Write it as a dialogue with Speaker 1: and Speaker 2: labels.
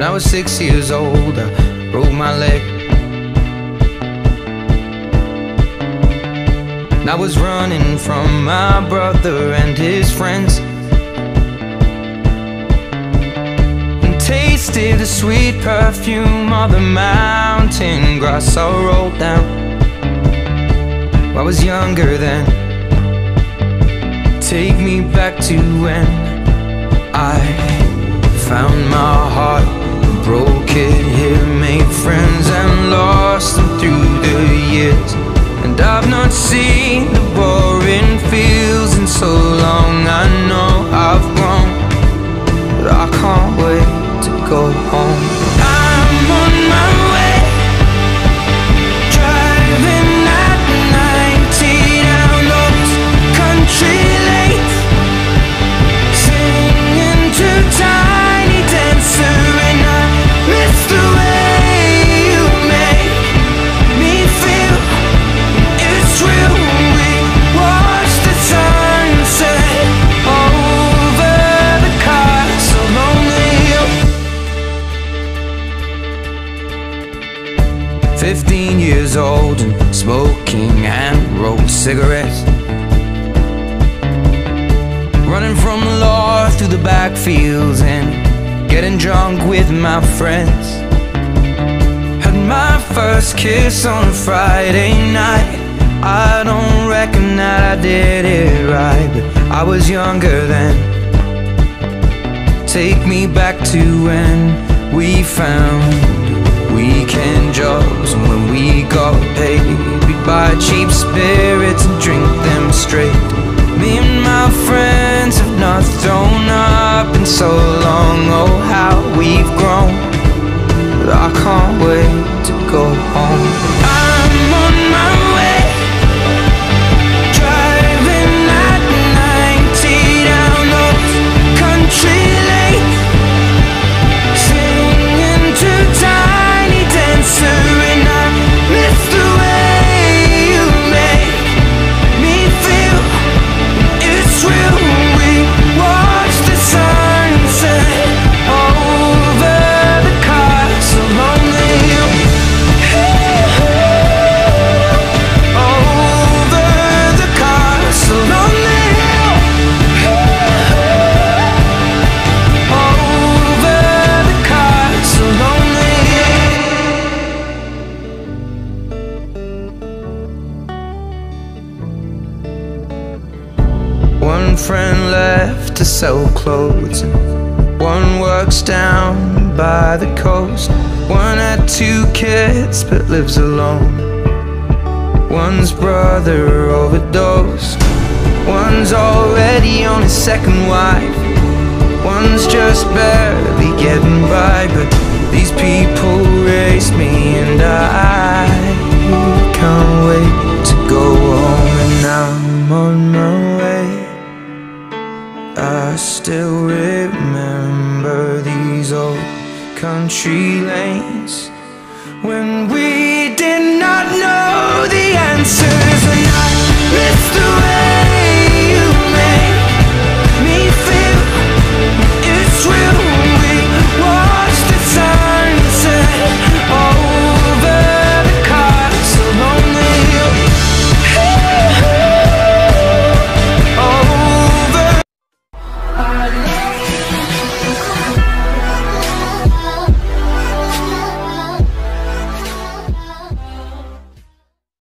Speaker 1: When I was six years old, I broke my leg. And I was running from my brother and his friends. Tasted the sweet perfume of the mountain grass I rolled down. I was younger then. Take me back to when I found my heart, broke it here, made friends and lost them through the years. And I've not seen the boring fields in so long. I years old and smoking and rolled cigarettes Running from the law through the backfields and getting drunk with my friends. Had my first kiss on a Friday night. I don't reckon that I did it right, but I was younger then. Take me back to when we found weekend jobs and when we got paid. We'd buy cheap spirits and drink them straight. Me and my friends have not thrown up in so long. Oh, how we've grown. But I can't wait to go home. Friend left to sell clothes. One works down by the coast. One had two kids but lives alone. One's brother overdosed. One's already on his second wife. One's just barely getting by. But these people still remember these old country lanes. When we did not know the answers